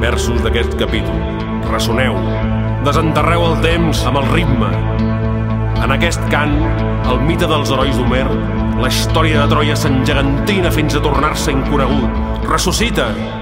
Versos d'aquest capítol. Ressoneu. Desenterreu el temps amb el ritme. En aquest cant, el mite dels herois d'Homer, la història de Troia s'engegantina fins a tornar-se inconegut. Ressuscita!